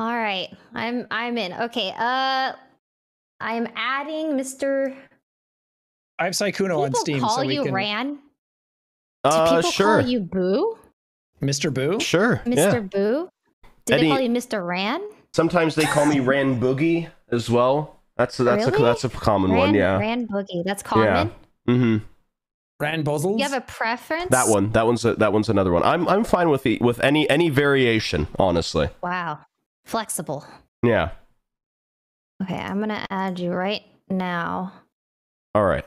All right, I'm I'm in. Okay, uh, I'm adding Mr. I have Sykkuno on People Steam, call so we you can. Ran. Do Uh, people sure, call you Boo, Mr. Boo. sure. Mr. Yeah. Boo? Do Eddie- they call you Mr. Ran? Sometimes they call me Ran Boogie as well. That's that's a that's a common Ran, one. Yeah. Ran Boogie. That's common. Yeah. Mm-hmm. Ran Bozzles. You have a preference? That one. That one's a, that one's another one. I'm I'm fine with the with any any variation. Honestly. Wow, flexible. Yeah. Okay, I'm gonna add you right now. All right.